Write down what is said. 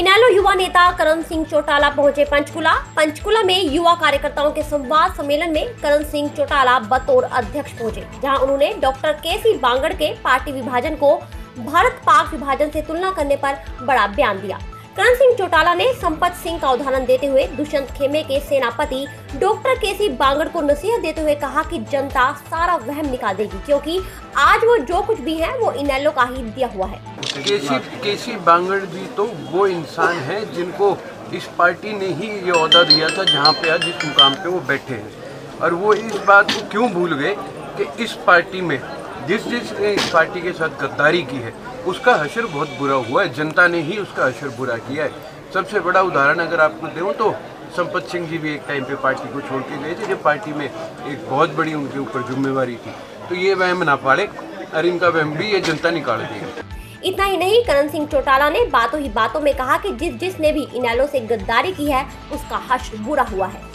इनेलो युवा नेता करण सिंह चौटाला पहुँचे पंचकुला। पंचकुला में युवा कार्यकर्ताओं के संवाद सम्मेलन में करण सिंह चौटाला बतौर अध्यक्ष पहुँचे, जहाँ उन्होंने डॉक्टर के सी बांगड़ के पार्टी विभाजन को भारत पाक विभाजन से तुलना करने पर बड़ा बयान दिया। करण सिंह चौटाला ने संपत सिंह का उदाहरण देते हुए दुष्यंत खेमे के सेनापति डॉक्टर केसी बांगड़ को नसीहत देते हुए कहा कि जनता सारा वहम निकाल देगी क्योंकि आज वो जो कुछ भी है, वो इनेलो का ही दिया हुआ है। केसी केसी बांगड़ जी तो वो इंसान है जिनको इस पार्टी ने ही ये अहदा दिया था जहाँ पे आज इस मुकाम पे वो बैठे हैं। और वो इस बात को क्यों भूल गए कि इस पार्टी में जिस इस पार्टी के साथ गद्दारी की है, उसका हशर बहुत बुरा हुआ है। जनता ने ही उसका हशर बुरा किया है। सबसे बड़ा उदाहरण अगर आपको दूँ तो संपत सिंह जी भी एक टाइम पे पार्टी को छोड़ के गए थे, जब पार्टी में एक बहुत बड़ी उनके ऊपर जिम्मेवारी थी। तो ये वहम ना पाड़े और इनका वहम भी ये जनता निकाल देगी। इतना ही नहीं, करण सिंह चौटाला ने बातों ही बातों में कहा कि जिस जिसने भी इनेलो से गद्दारी की है, उसका हश्र बुरा हुआ है।